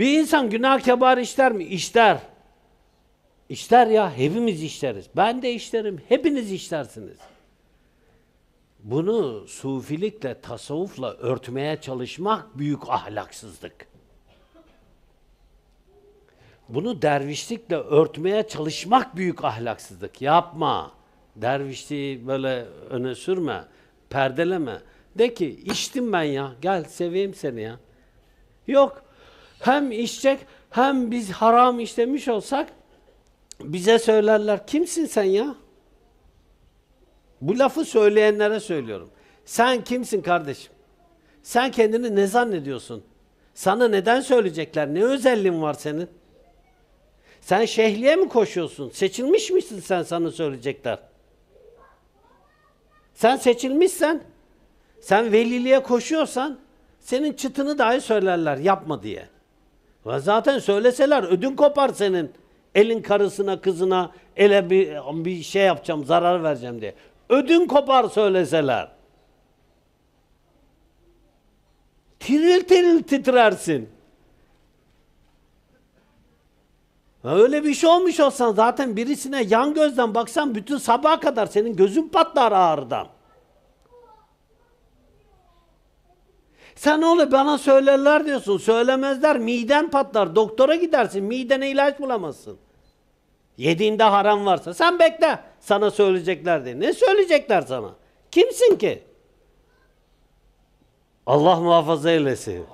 Bir insan günah kebar işler mi? İşler. İşler ya hepimiz işleriz. Ben de işlerim. Hepiniz işlersiniz. Bunu sufilikle, tasavvufla örtmeye çalışmak büyük ahlaksızlık. Bunu dervişlikle örtmeye çalışmak büyük ahlaksızlık. Yapma. Dervişliği böyle öne sürme. Perdeleme. De ki içtim ben ya. Gel seveyim seni ya. Yok. Hem içecek hem biz haram işlemiş olsak bize söylerler. Kimsin sen ya? Bu lafı söyleyenlere söylüyorum. Sen kimsin kardeşim? Sen kendini ne zannediyorsun? Sana neden söyleyecekler? Ne özelliğin var senin? Sen şehliye mi koşuyorsun? Seçilmiş misin sen sana söyleyecekler? Sen seçilmişsen, sen veliliğe koşuyorsan senin çıtını dahi söylerler yapma diye. Zaten söyleseler ödün kopar senin. Elin karısına, kızına, ele bir, bir şey yapacağım, zarar vereceğim diye. Ödün kopar söyleseler. Tiril tiril titrersin. Öyle bir şey olmuş olsan zaten birisine yan gözden baksan bütün sabaha kadar senin gözün patlar ağrıdan. Sen oğlum bana söylerler diyorsun. Söylemezler. Miden patlar. Doktora gidersin. Midene ilaç bulamazsın. Yediğinde haram varsa. Sen bekle. Sana söyleyecekler diye. Ne söyleyecekler sana? Kimsin ki? Allah muhafaza eylesin.